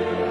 Amen.